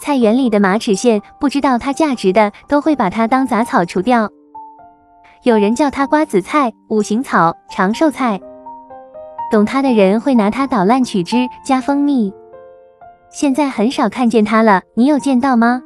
菜园里的马齿苋不知道它价值的都会把它当杂草除掉。有人叫它瓜子菜五行草长寿菜。懂它的人会拿它捣烂取汁加蜂蜜。现在很少看见它了你有见到吗？